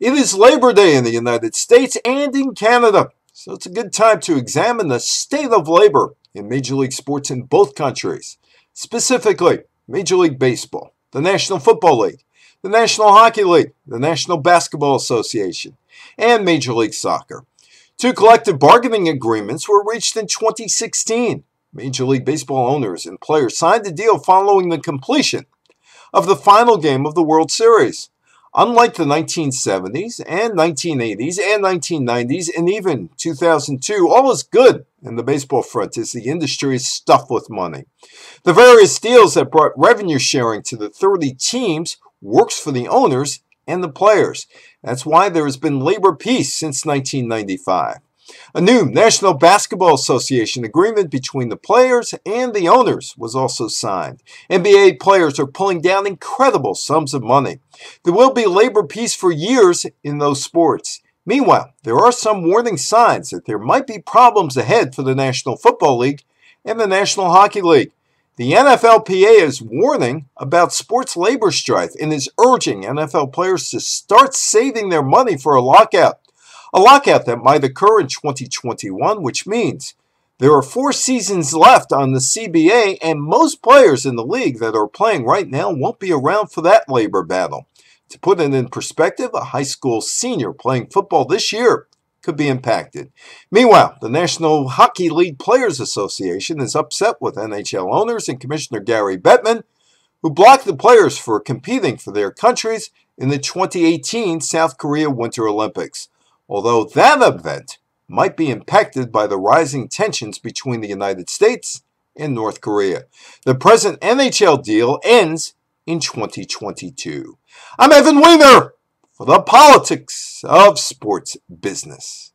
It is Labor Day in the United States and in Canada, so it's a good time to examine the state of labor in Major League sports in both countries. Specifically, Major League Baseball, the National Football League, the National Hockey League, the National Basketball Association, and Major League Soccer. Two collective bargaining agreements were reached in 2016. Major League Baseball owners and players signed a deal following the completion of the final game of the World Series. Unlike the 1970s and 1980s and 1990s and even 2002, all is good in the baseball front as the industry is stuffed with money. The various deals that brought revenue sharing to the 30 teams works for the owners and the players. That's why there has been labor peace since 1995. A new National Basketball Association agreement between the players and the owners was also signed. NBA players are pulling down incredible sums of money. There will be labor peace for years in those sports. Meanwhile, there are some warning signs that there might be problems ahead for the National Football League and the National Hockey League. The NFLPA is warning about sports labor strife and is urging NFL players to start saving their money for a lockout. A lockout that might occur in 2021, which means there are four seasons left on the CBA, and most players in the league that are playing right now won't be around for that labor battle. To put it in perspective, a high school senior playing football this year could be impacted. Meanwhile, the National Hockey League Players Association is upset with NHL owners and Commissioner Gary Bettman, who blocked the players for competing for their countries in the 2018 South Korea Winter Olympics although that event might be impacted by the rising tensions between the United States and North Korea. The present NHL deal ends in 2022. I'm Evan Weiner for the politics of sports business.